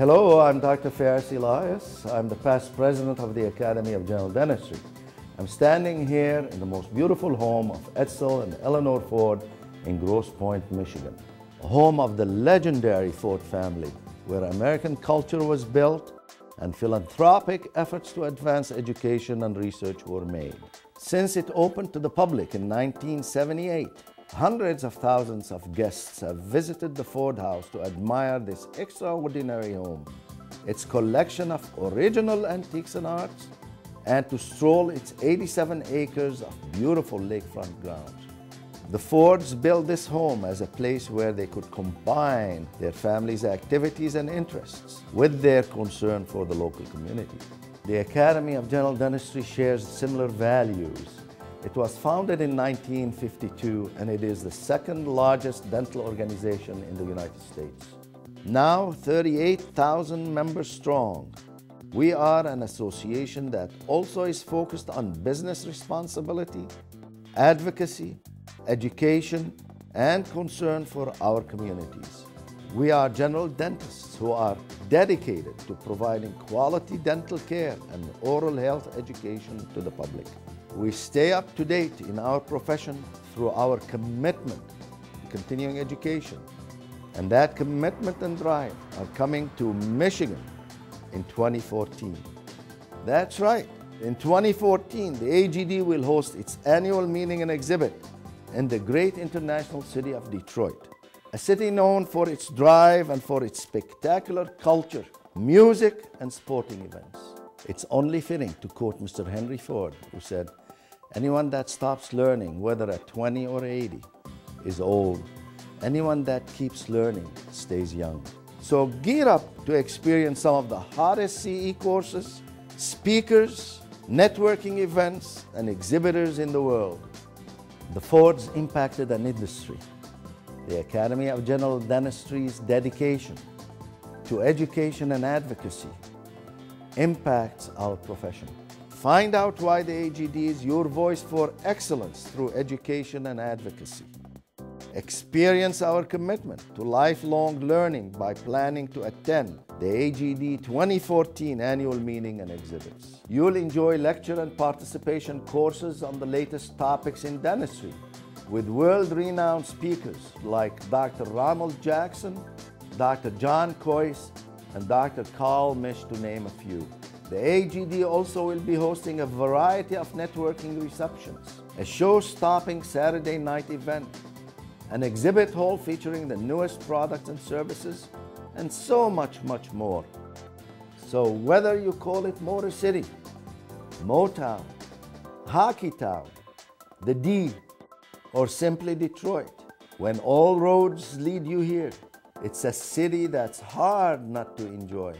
Hello, I'm Dr. Faris Elias. I'm the past president of the Academy of General Dentistry. I'm standing here in the most beautiful home of Edsel and Eleanor Ford in Grosse Pointe, Michigan, home of the legendary Ford family, where American culture was built and philanthropic efforts to advance education and research were made. Since it opened to the public in 1978, hundreds of thousands of guests have visited the Ford House to admire this extraordinary home, its collection of original antiques and arts, and to stroll its 87 acres of beautiful lakefront grounds. The Fords built this home as a place where they could combine their family's activities and interests with their concern for the local community. The Academy of General Dentistry shares similar values. It was founded in 1952 and it is the second largest dental organization in the United States. Now 38,000 members strong, we are an association that also is focused on business responsibility, advocacy, education, and concern for our communities. We are general dentists who are dedicated to providing quality dental care and oral health education to the public. We stay up to date in our profession through our commitment to continuing education. And that commitment and drive are coming to Michigan in 2014. That's right. In 2014, the AGD will host its annual meeting and exhibit in the great international city of Detroit, a city known for its drive and for its spectacular culture, music, and sporting events. It's only fitting to quote Mr. Henry Ford, who said, Anyone that stops learning, whether at 20 or 80, is old. Anyone that keeps learning stays young. So gear up to experience some of the hottest CE courses, speakers, networking events, and exhibitors in the world. The Fords impacted an industry. The Academy of General Dentistry's dedication to education and advocacy impacts our profession. Find out why the AGD is your voice for excellence through education and advocacy. Experience our commitment to lifelong learning by planning to attend the AGD 2014 annual meeting and exhibits. You'll enjoy lecture and participation courses on the latest topics in dentistry with world-renowned speakers like Dr. Ronald Jackson, Dr. John Kois, and Dr. Carl Misch to name a few. The AGD also will be hosting a variety of networking receptions, a show-stopping Saturday night event, an exhibit hall featuring the newest products and services, and so much, much more. So whether you call it Motor City, Motown, Hockey Town, the D, or simply Detroit, when all roads lead you here, it's a city that's hard not to enjoy.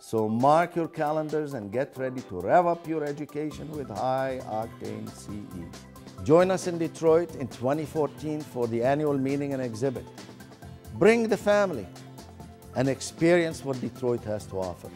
So mark your calendars and get ready to rev up your education with high octane CE. Join us in Detroit in 2014 for the annual meeting and exhibit. Bring the family and experience what Detroit has to offer.